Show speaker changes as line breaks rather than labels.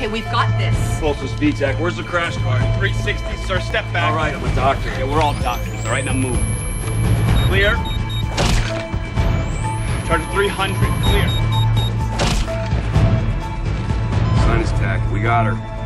Okay, we've got this.
Pulseless V-tach, where's the crash cart?
360, sir. Step back.
All right, I'm a doctor.
Yeah, we're all doctors. All right, now move. Clear. Charge 300. Clear.
Sinus tach, we got her.